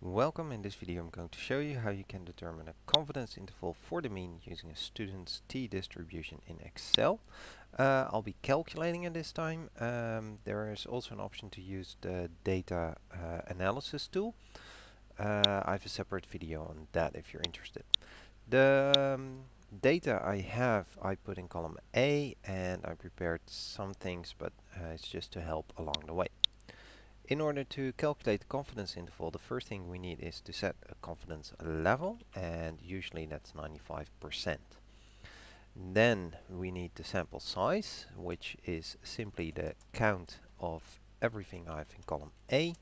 Welcome, in this video I'm going to show you how you can determine a confidence interval for the mean using a student's t-distribution in Excel. Uh, I'll be calculating it this time. Um, there is also an option to use the data uh, analysis tool. Uh, I have a separate video on that if you're interested. The um, data I have I put in column A and I prepared some things but uh, it's just to help along the way. In order to calculate the confidence interval, the first thing we need is to set a confidence level, and usually that's 95%. Then we need the sample size, which is simply the count of everything I have in column A.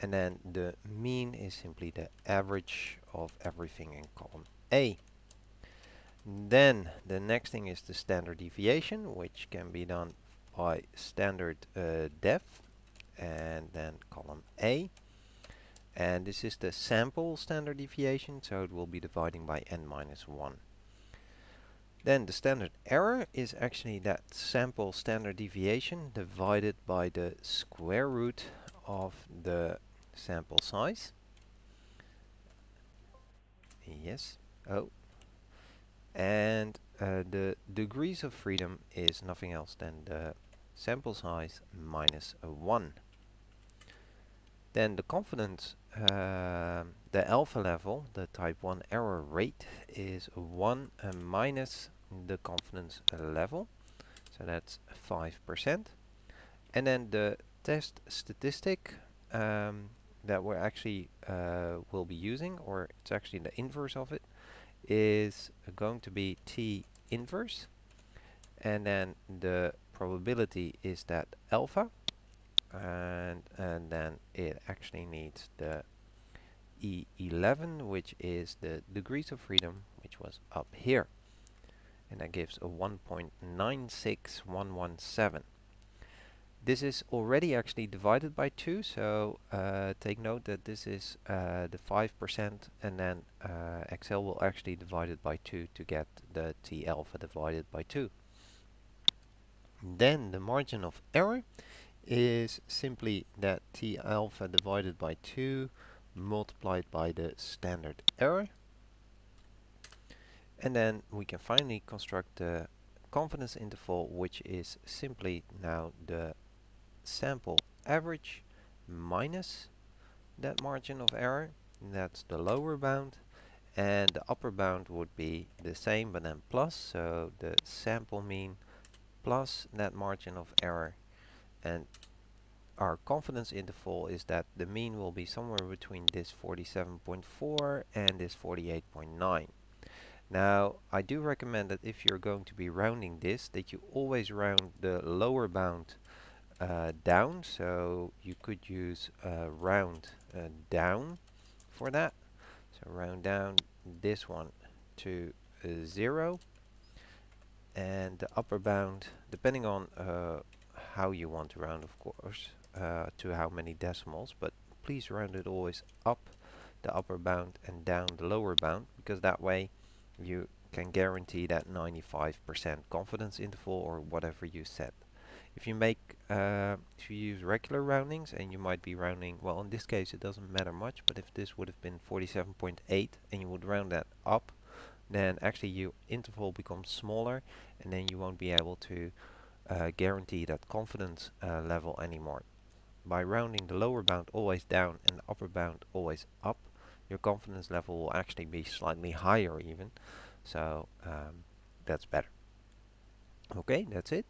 And then the mean is simply the average of everything in column A. Then the next thing is the standard deviation, which can be done by standard uh, and then column A. And this is the sample standard deviation, so it will be dividing by n minus 1. Then the standard error is actually that sample standard deviation divided by the square root of the sample size. Yes. Oh. And uh, the degrees of freedom is nothing else than the sample size 1. Then the confidence, uh, the alpha level, the type 1 error rate is 1 uh, minus the confidence level. So that's 5%. And then the test statistic um, that we're actually uh, will be using, or it's actually the inverse of it, is going to be T inverse. And then the probability is that alpha and and then it actually needs the E11 which is the degrees of freedom which was up here. And that gives a 1.96117 this is already actually divided by 2 so uh, take note that this is uh, the 5% and then uh, Excel will actually divide it by 2 to get the T alpha divided by 2 then the margin of error is simply that T alpha divided by 2 multiplied by the standard error. And then we can finally construct the confidence interval which is simply now the sample average minus that margin of error. That's the lower bound. And the upper bound would be the same but then plus. So the sample mean plus that margin of error and our confidence interval is that the mean will be somewhere between this 47.4 and this 48.9 now I do recommend that if you're going to be rounding this that you always round the lower bound uh, down. So you could use uh, round uh, down for that. So round down this one to uh, 0 and the upper bound depending on uh, how you want to round of course uh, to how many decimals but please round it always up the upper bound and down the lower bound because that way you can guarantee that 95% confidence interval or whatever you set. If you make, uh, if you use regular roundings and you might be rounding, well in this case it doesn't matter much, but if this would have been 47.8 and you would round that up, then actually your interval becomes smaller and then you won't be able to guarantee that confidence uh, level anymore. By rounding the lower bound always down and the upper bound always up, your confidence level will actually be slightly higher even. So um, that's better. Okay, that's it.